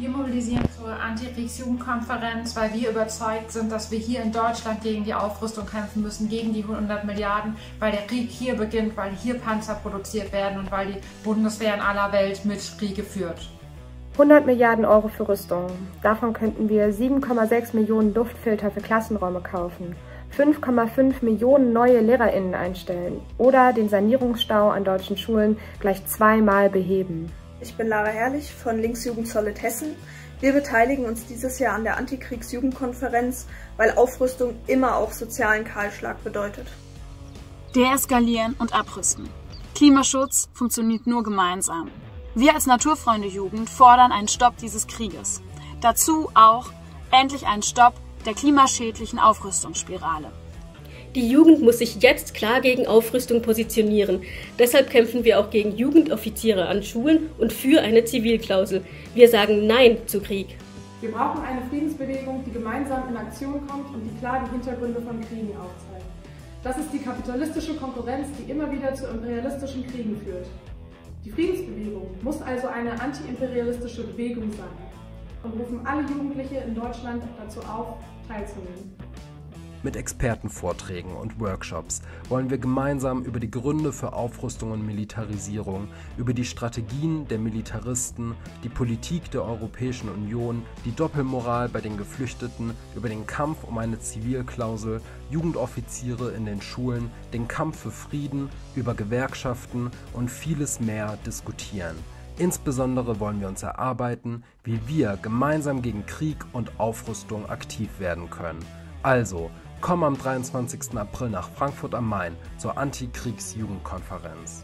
Wir mobilisieren zur Antikriegsjugendkonferenz, weil wir überzeugt sind, dass wir hier in Deutschland gegen die Aufrüstung kämpfen müssen, gegen die 100 Milliarden, weil der Krieg hier beginnt, weil hier Panzer produziert werden und weil die Bundeswehr in aller Welt mit Kriege führt. 100 Milliarden Euro für Rüstung. Davon könnten wir 7,6 Millionen Luftfilter für Klassenräume kaufen, 5,5 Millionen neue LehrerInnen einstellen oder den Sanierungsstau an deutschen Schulen gleich zweimal beheben. Ich bin Lara Herrlich von Linksjugend Solid Hessen. Wir beteiligen uns dieses Jahr an der Antikriegsjugendkonferenz, weil Aufrüstung immer auch sozialen Kahlschlag bedeutet. Deeskalieren und abrüsten. Klimaschutz funktioniert nur gemeinsam. Wir als Naturfreunde Jugend fordern einen Stopp dieses Krieges. Dazu auch endlich einen Stopp der klimaschädlichen Aufrüstungsspirale. Die Jugend muss sich jetzt klar gegen Aufrüstung positionieren. Deshalb kämpfen wir auch gegen Jugendoffiziere an Schulen und für eine Zivilklausel. Wir sagen Nein zu Krieg. Wir brauchen eine Friedensbewegung, die gemeinsam in Aktion kommt und die klar die Hintergründe von Kriegen aufzeigt. Das ist die kapitalistische Konkurrenz, die immer wieder zu imperialistischen Kriegen führt. Die Friedensbewegung muss also eine antiimperialistische Bewegung sein und rufen alle Jugendliche in Deutschland dazu auf, teilzunehmen. Mit Expertenvorträgen und Workshops wollen wir gemeinsam über die Gründe für Aufrüstung und Militarisierung, über die Strategien der Militaristen, die Politik der Europäischen Union, die Doppelmoral bei den Geflüchteten, über den Kampf um eine Zivilklausel, Jugendoffiziere in den Schulen, den Kampf für Frieden, über Gewerkschaften und vieles mehr diskutieren. Insbesondere wollen wir uns erarbeiten, wie wir gemeinsam gegen Krieg und Aufrüstung aktiv werden können. Also, Komm am 23. April nach Frankfurt am Main zur Antikriegsjugendkonferenz.